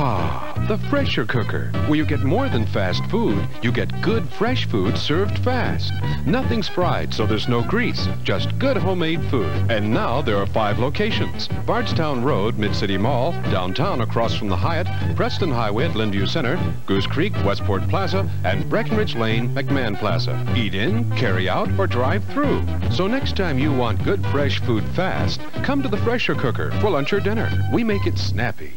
Ah, the Fresher Cooker, where you get more than fast food. You get good, fresh food served fast. Nothing's fried, so there's no grease. Just good homemade food. And now there are five locations. Bardstown Road, Mid-City Mall, downtown across from the Hyatt, Preston Highway at Lindview Center, Goose Creek, Westport Plaza, and Breckenridge Lane, McMahan Plaza. Eat in, carry out, or drive through. So next time you want good, fresh food fast, come to the Fresher Cooker for lunch or dinner. We make it snappy.